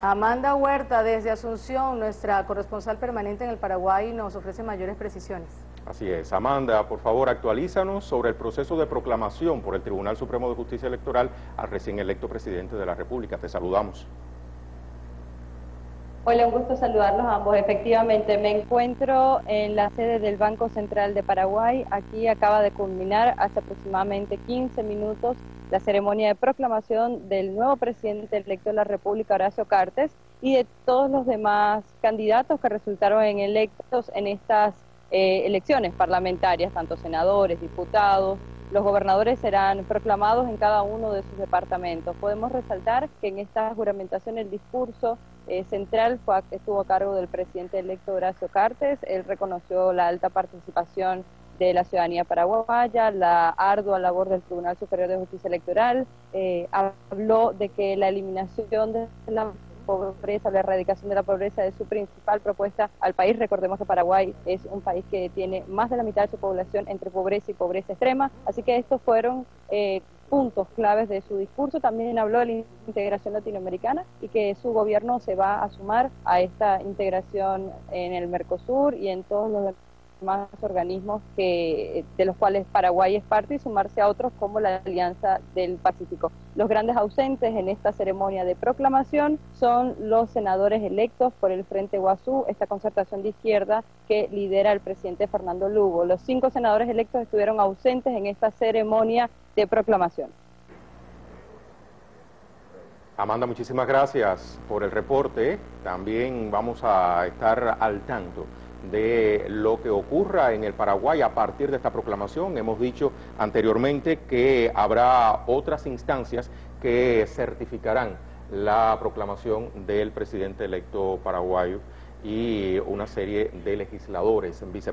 Amanda Huerta desde Asunción, nuestra corresponsal permanente en el Paraguay, nos ofrece mayores precisiones. Así es. Amanda, por favor, actualízanos sobre el proceso de proclamación por el Tribunal Supremo de Justicia Electoral al recién electo presidente de la República. Te saludamos. Hola, un gusto saludarlos ambos. Efectivamente, me encuentro en la sede del Banco Central de Paraguay. Aquí acaba de culminar hace aproximadamente 15 minutos la ceremonia de proclamación del nuevo presidente electo de la República, Horacio Cartes, y de todos los demás candidatos que resultaron en electos en estas eh, elecciones parlamentarias, tanto senadores, diputados. Los gobernadores serán proclamados en cada uno de sus departamentos. Podemos resaltar que en esta juramentación el discurso eh, central fue, estuvo a cargo del presidente electo Horacio Cartes. Él reconoció la alta participación de la ciudadanía paraguaya, la ardua labor del Tribunal Superior de Justicia Electoral, eh, habló de que la eliminación de la pobreza, la erradicación de la pobreza es su principal propuesta al país. Recordemos que Paraguay es un país que tiene más de la mitad de su población entre pobreza y pobreza extrema, así que estos fueron eh, puntos claves de su discurso. También habló de la integración latinoamericana y que su gobierno se va a sumar a esta integración en el Mercosur y en todos los más organismos que, de los cuales Paraguay es parte y sumarse a otros como la Alianza del Pacífico. Los grandes ausentes en esta ceremonia de proclamación son los senadores electos por el Frente Guazú, esta concertación de izquierda que lidera el presidente Fernando Lugo. Los cinco senadores electos estuvieron ausentes en esta ceremonia de proclamación. Amanda, muchísimas gracias por el reporte. También vamos a estar al tanto de lo que ocurra en el Paraguay a partir de esta proclamación. Hemos dicho anteriormente que habrá otras instancias que certificarán la proclamación del presidente electo paraguayo y una serie de legisladores, vicepresidentes.